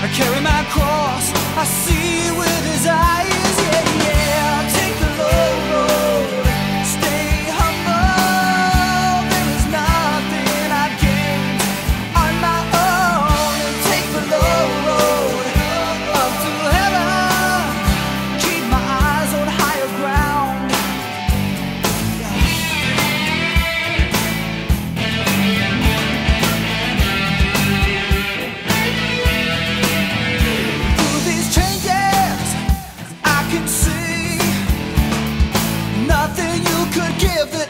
I carry my cross, I see with his eyes. nothing you could give that